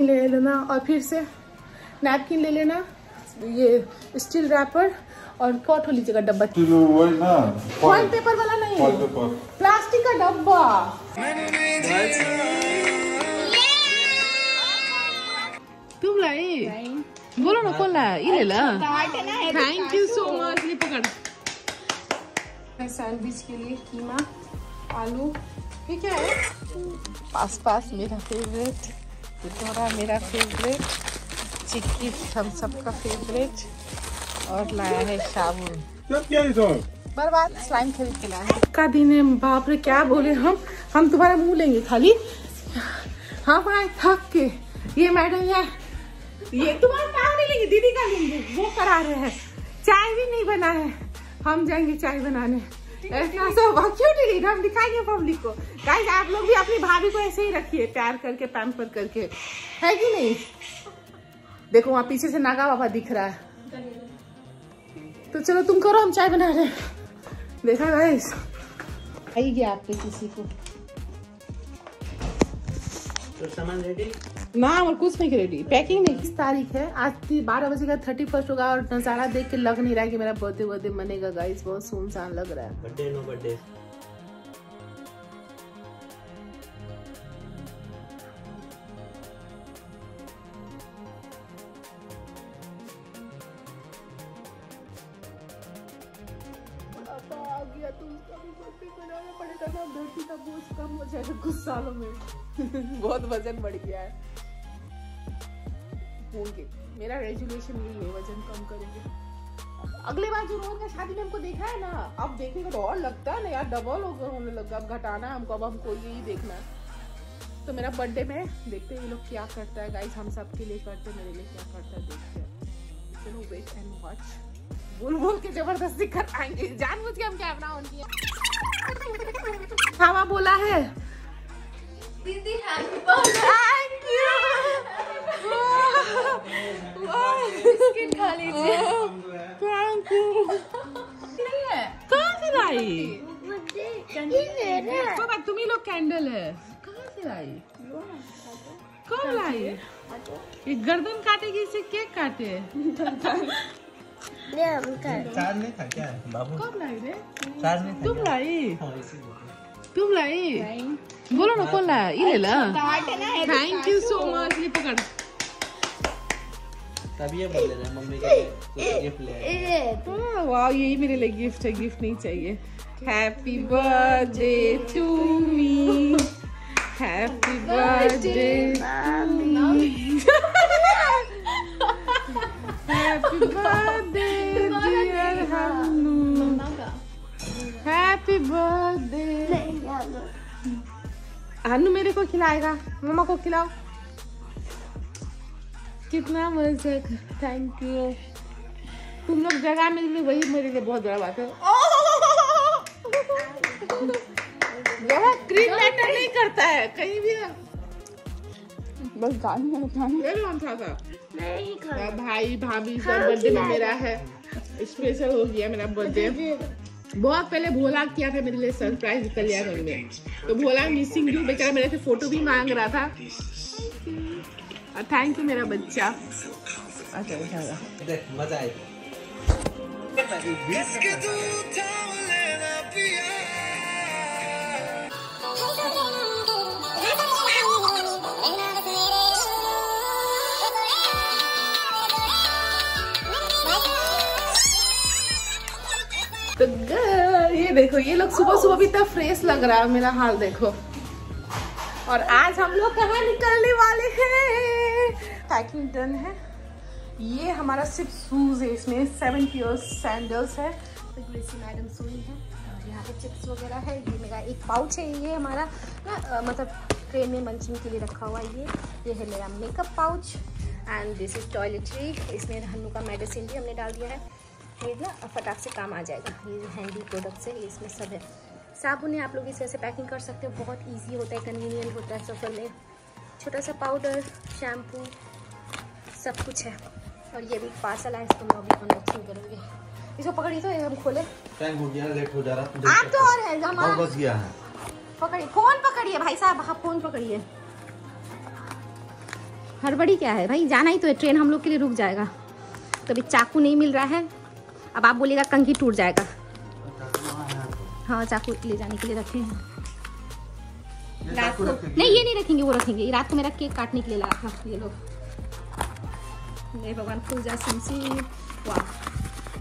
ले लेना और फिर से नैपकिन ले लेना ये स्टील रैपर और कौन लीजिएगा डब्बा। वही ना फॉइल पेपर वाला नहीं पेपर प्लास्टिक का डब्बा। तुम लाई बोलो ना कौन लाया? ये ले ला। थैंक यू सो मच ये पकड़। सैंडविच के लिए कीमा आलू ये क्या है? पास पास मेरा फेवरेट थोड़ा मेरा फेवरेट चिक्की हम सबका फेवरेट और लाया है साबुन। बर्बाद स्लाइम खरीद के लाया है। का दिन है बाप रे क्या बोले हम? हम तुम्हारा मुँह लेंगे खाली। हम आए थक के। ये मैडम है। ये तुम्हारा काम नहीं लेंगे दीदी का लेंगे। वो करा रहे हैं। चाय भी नहीं बना है हम जाएँगे चाय बनाने। ऐसा हम दिखाएँगे पब्लिक को गाइस आप लोग भी अपनी भाभी को ऐसे ही रखिए प्यार करके पैम्पर करके। है कि नहीं? देखो वहाँ पीछे से नागा बाबा दिख रहा है। तो चलो तुम करो हम चाय बना रहे हैं। देखा गाइस आई गया आप पे किसी को। तो सामान रेडी ना और कुछ नहीं रेडी पैकिंग नहीं। किस तारीख है। आज बारह बजे का थर्टी फ़र्स्ट होगा और नज़ारा देख के लग नहीं रहा है कि मेरा बर्थडे बर्थडे मनेगा गाइस बहुत सुनसान लग रहा है। बर्थडे नो बर्थडे कम कुछ सालों में। बहुत वज़न बढ़ गया है। होंगे मेरा रेजुलेशन यही है, वज़न कम करेंगे। अगले बार जो रोहन का शादी में हमको देखा है ना, अब देखने का तो और लगता है ना यार डबल हो गया होने लगा। अब घटाना है हमको, अब हमको यही देखना है। तो मेरा बर्थडे में देखते हैं ये लोग क्या करता है। गाइस हम सबके लिए करते हैं, मेरे लिए क्या करता है, देखते हैं। चलो वेट एंड वॉच बोल बोल के ज़बरदस्ती कराएँगे जानबूझ के हम कैमरा ऑन किया हवा बोला है। दीदी happy birthday thank you biscuit खा लीजिए थैंक यू नहीं है कहाँ से लाई तो बात तुम ही लोग कैंडल है कहाँ से लाई कब लाई ये गर्दन काटेगी इसे केक काटे चार्ज नहीं था क्या बाबू कब लाई रे चार्ज नहीं था तुम लाई हाँ तुम लाई बोलो ना कौन लाया ये ले ला। थैंक यू सो मच ये पकड़। तभी ये बोल रहे हैं मम्मी के लिए गिफ्ट ले आए वाह यही मेरे लिए गिफ्ट है गिफ्ट नहीं चाहिए। Happy birthday to me happy birthday happy birthday dear Hannu happy birthday Hannu मेरे को खिलाएगा। मम्मा को खिलाओ। कितना मज़ा थैंक यू तुम लोग जगह मिल गई वही मेरे लिए बहुत बड़ा बात है। जगह क्रीम मैटर नहीं करता है कहीं भी बस गाने कौन था था? मेरा भाई भाभी सब बर्थडे में मेरा है। स्पेशल हो गया मेरा बर्थडे। बहुत पहले भोला किया था मेरे लिए सरप्राइज़ कल्याण में तो भोला मिसिंग यू बेचारा मेरे से फ़ोटो भी मांग रहा था। और थैंक यू मेरा बच्चा। अच्छा अच्छा देख मज़ा आएगा। देखो, ये लोग सुबह सुबह भी इतना फ्रेश लग रहा है, मेरा हाल देखो। और आज हम लोग कहाँ निकलने वाले हैं? पैकिंग डन है। ये हमारा सिर्फ़ शूज़ है, इसमें सेवन पियर्स सैंडल्स है। मैडम सोई है। और यहाँ पे चिप्स वगैरह है। ये मेरा एक पाउच है, ये हमारा, ना मतलब ट्रेन में मंचिंग के लिए रखा हुआ है ये। ये है मेरा makeup pouch and this is toiletry इसमें हन्नू का मेडिसिन भी हमने डाल दिया है। ये ना फटाक से काम आ जाएगा। ये हैंडी प्रोडक्ट्स है ये इसमें सब है। साबुन है आप लोग इस वजह से पैकिंग कर सकते हो। बहुत इजी होता है कन्वीनियंट होता है सफ़र में छोटा सा पाउडर शैम्पू सब कुछ है। और ये भी पार्सल है इसको हम अभी अनबॉक्सिंग करेंगे। इसको पकड़िए तो हम खोले। टाइम हो गया लेट हो जा रहा आप तो और है और हमारा बच गया है। पकड़िए फ़ोन पकड़िए भाई साहब? आप फ़ोन पकड़िए हड़बड़ी क्या है भाई? जाना ही तो है ट्रेन हम लोग के लिए रुक जाएगा। तो अभी चाकू नहीं मिल रहा है अब आप बोलिएगा कंघी टूट जाएगा। हाँ चाकू ले जाने के लिए रखे हैं। रात को नहीं ये नहीं रखेंगे वो रखेंगे। रात को मेरा केक काटने के लिए लगा था ये लोग मेरे भगवान फूल जा सिमसी वाह।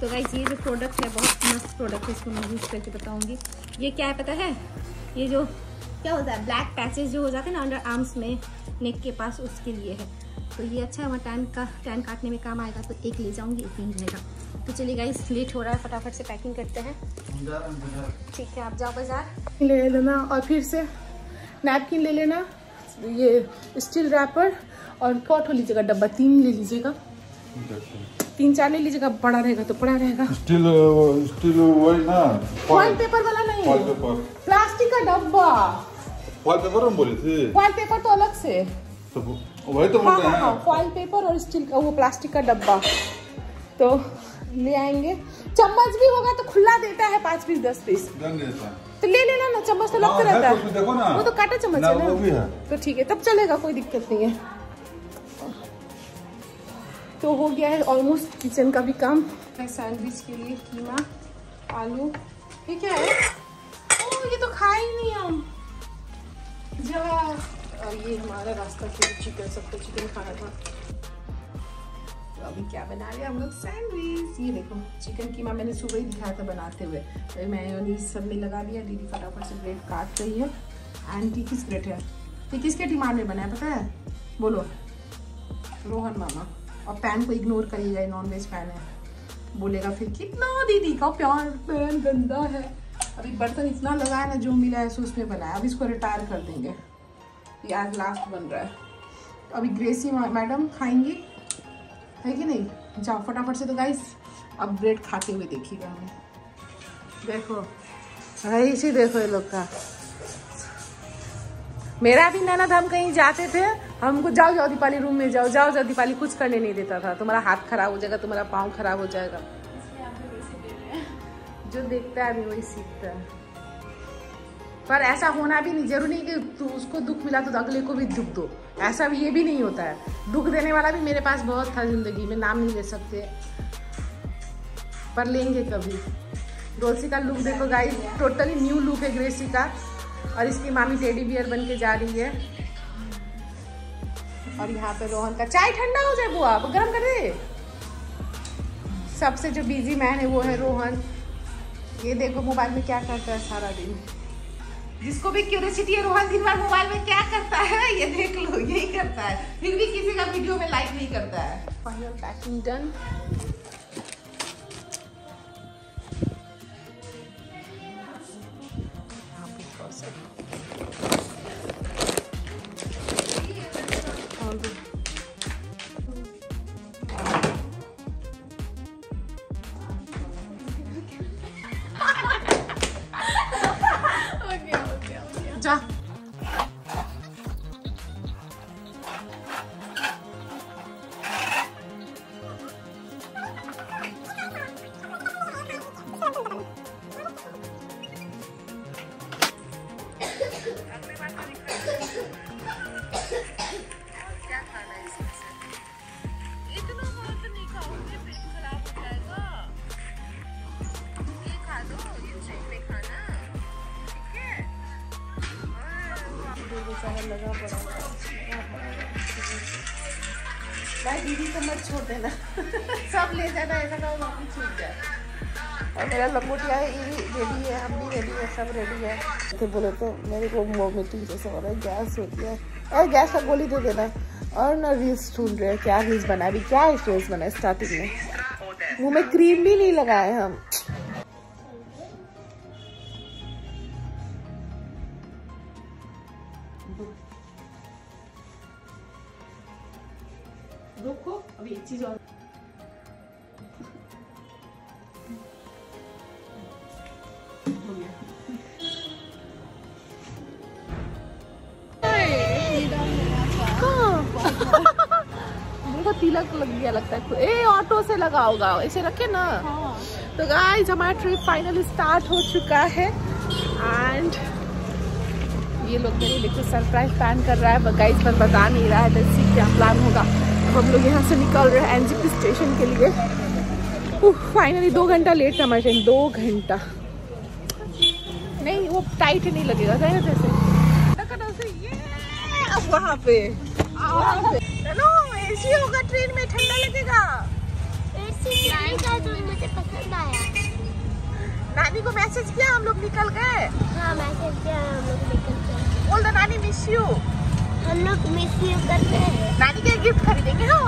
तो गाइस ये जो प्रोडक्ट है बहुत मस्त प्रोडक्ट है इसको मैं यूज़ करके बताऊँगी। ये क्या है पता है? ये जो क्या होता है? ब्लैक पैचेस जो हो जाते हैं ना अंडर आर्म्स में नेक के पास उसके लिए है। तो ये अच्छा है वहाँ टैन का टैन काटने में काम आएगा तो एक ले जाऊँगी एक नहीं रहेगा। तो चलिए गाइस लेट हो रहा है फटाफट से पैकिंग करते हैं। ठीक है आप जाओ बाज़ार। ले लेना और फिर से नैपकिन ले लेना ये स्टील रैपर और कौट हो लीजिएगा डब्बा तीन ले लीजिएगा। तीन चार ले लीजिएगा बड़ा रहेगा तो बड़ा रहेगा। स्टील स्टील वही ना फॉइल पेपर वाला नहीं। फॉइल पेपर प्लास्टिक का डब्बा। फॉइल पेपर हम बोले थे। फॉइल पेपर तो अलग से। तो वही तो हाँ बोल रहे हाँ। हाँ हैं फॉइल पेपर और स्टील का वो प्लास्टिक का डब्बा। तो ले आएँगे। चम्मच भी होगा तो खुला देता है पाँच पीस दस पीस। तो ले लेना ना चम्मच तो हाँ, लगता रहता देखो ना। है वो तो काटा चम्मच है ना। तो ठीक है तब चलेगा कोई दिक्कत नहीं है। तो हो गया है ऑलमोस्ट किचन का भी काम। सैंडविच के लिए कीमा आलू। ये क्या है? ओ ये तो खाए ही नहीं हम। जरा और ये हमारा रास्ता के चिकन सबको चिकन खाना था। तो अभी क्या बना रहे हैं? हम लोग सैंडविच ये देखो चिकन कीमा मैंने सुबह ही दिखाया था बनाते हुए। तो मैं सब में लगा दिया दीदी फटाफट से ब्रेड काट रही है। आंटी किस ब्रेड है? ये किसके डिमांड में बना है, पता है? बोलो। रोहन मामा। और पैन को इग्नोर करिएगा नॉन वेज पैन है। बोलेगा फिर, कितना दीदी का प्यार पैन गंदा है। अभी बर्तन इतना लगा है ना, जो मिला है, सो उसमें बनाया। अब इसको रिटायर कर देंगे। ये आज लास्ट बन रहा है। अभी ग्रेसी मैडम खाएँगी? है कि नहीं? जाओ फटाफट से तो गाइस अब ब्रेड खाते हुए देखिएगा हमें। देखो ऐसे देखो ये लोग का। मेरा भी ननद हम कहीं जाते थे हमको जाओ जाओ दीपाली रूम में जाओ जाओ जाओ दीपाली कुछ करने नहीं देता था। तुम्हारा हाथ खराब हो जाएगा तुम्हारा पाँव खराब हो जाएगा। जो देखता है अभी वही सीखता है। पर ऐसा होना भी नहीं ज़रूरी नहीं कि तू उसको दुख मिला तो अगले को भी दुख दो। ऐसा ये भी नहीं होता है। दुख देने वाला भी मेरे पास बहुत था ज़िंदगी में, नाम नहीं ले सकते। पर लेंगे कभी। ग्रोसी का लुक देखो गाइस टोटली न्यू लुक है ग्रेसी का। और इसकी मामी टेडी बियर बन के जा रही है। और यहाँ पे रोहन का चाय ठंडा हो जाए बुआ गर्म कर दे। सबसे जो बिज़ी मैन है वो है रोहन। ये देखो मोबाइल में क्या करता है सारा दिन। जिसको भी क्यूरियोसिटी है रोहन दिन भर मोबाइल में क्या करता है? ये देख लो, यही करता है। फिर भी किसी का वीडियो में लाइक नहीं करता है। फाइनल पैकिंग डन दीदी को मत छोड़ देना सब ले जाना, ऐसा ना हो वापस छूट जाए। और मेरा लंगोटिया है, ये भी रेडी है, हम भी रेडी है, सब रेडी है। तो बोले तो मेरे को वोमिटिंग जैसा हो रहा है गैस हो गया। है और गैस का गोली दे देना। और ना रील्स ढूंढ रहे हैं, क्या रील्स बना अभी, क्या रील्स बना स्टार्टिंग में। मुँह में क्रीम भी नहीं लगाए हम। रुको अभी एक चीज़ और हो तिलक लग गया लगता है ए ऑटो से लगा होगा। ऐसे रखे ना। तो गाइस हमारा ट्रिप फाइनली स्टार्ट हो चुका है। एंड ये लोग मेरे लिए कुछ सरप्राइज़ प्लान कर रहा है गाइस पर बता नहीं रहा है तो क्या प्लान होगा। हम लोग यहाँ से निकल रहे हैं एनजीपी स्टेशन के लिए। फाइनली दो घंटा लेट था हमारी ट्रेन दो घंटा। नहीं वो टाइट नहीं लगेगा ना जैसे। ये! अब वहाँ पे वहाँ पे। चलो एसी होगा ट्रेन में ठंडा लगेगा। तो मुझे पसंद आया। नानी को मैसेज किया हम लोग निकल गए। हाँ मैसेज किया हम लोग निकल गए। बोल दो नानी मिस यू हम लोग मिस करते हैं। नानी के गिफ्ट खरीदेंगे हाँ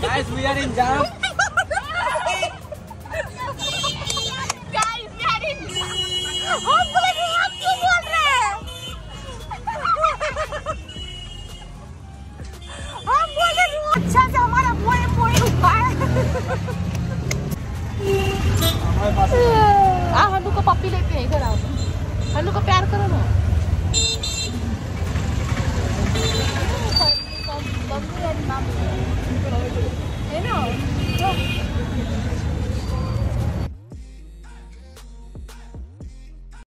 Guys, we are in jam. Guys, we लेते प्यार करो ना. Bambi and Bambi. You know?